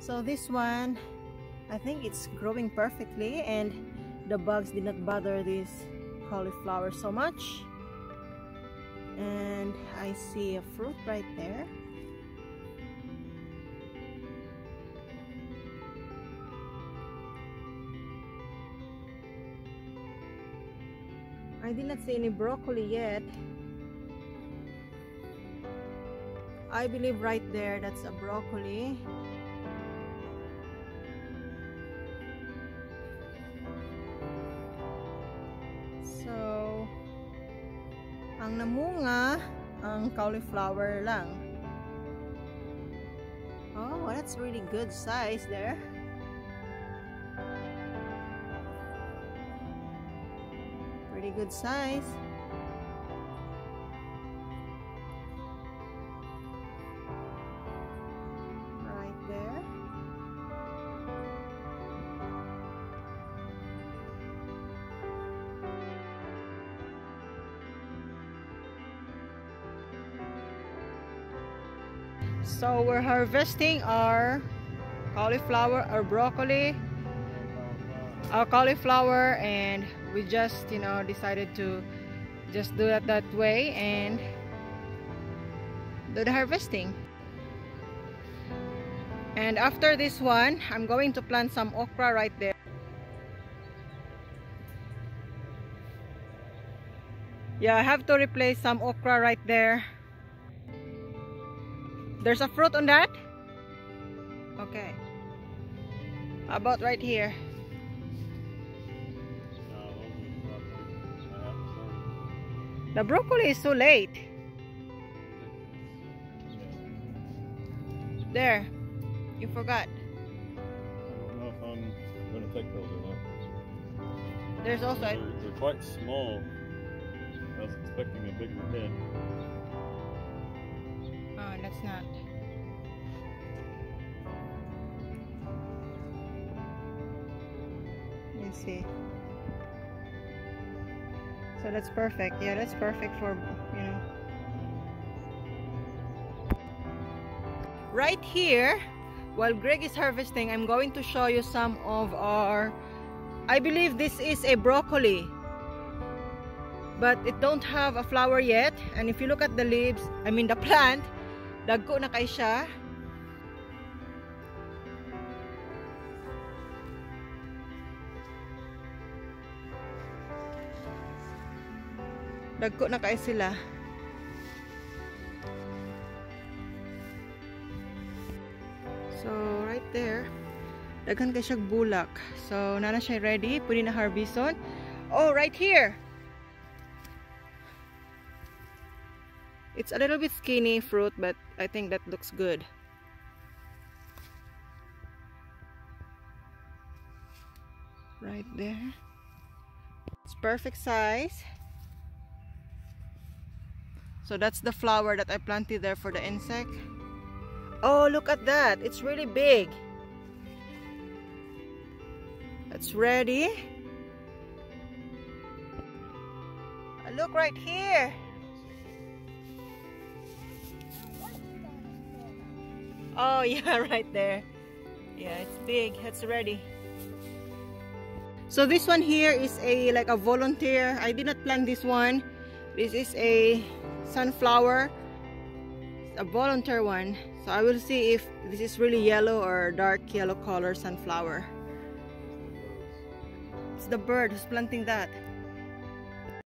So this one, I think it's growing perfectly and the bugs did not bother this cauliflower so much. And I see a fruit right there. I did not see any broccoli yet. I believe right there that's a broccoli. Ang namunga, ang cauliflower lang. Oh, that's really good size there. Pretty good size. So we're harvesting our cauliflower or broccoli our cauliflower and we just you know decided to just do it that way and do the harvesting. And after this one I'm going to plant some okra right there. Yeah I have to replace some okra right there there's a fruit on that okay How about right here The broccoli is so late. There. You forgot. I don't know if I'm going to take those or not. There's also They're, they're quite small. I was expecting a bigger head. That's not. Let's see. So that's perfect. Yeah, that's perfect for, you know. Right here, while Greg is harvesting, I'm going to show you some of our, I believe this is a broccoli. But it don't have a flower yet. And if you look at the leaves, I mean the plant, dagko na kay siya. Dagko na kay sila. So, right there, daghan kay siyang bulak. So, nana siya ready. Pwede na harbison. Oh, right here! It's a little bit skinny fruit, but I think that looks good. Right there. It's perfect size. So that's the flower that I planted there for the insect. Oh, look at that. It's really big. It's ready. Look right here. Oh, yeah, right there. Yeah, it's big. It's ready. So this one here is a like a volunteer. I did not plant this one. This is a sunflower. It's a volunteer one. So I will see if this is really yellow or dark yellow color sunflower. It's the bird who's planting that.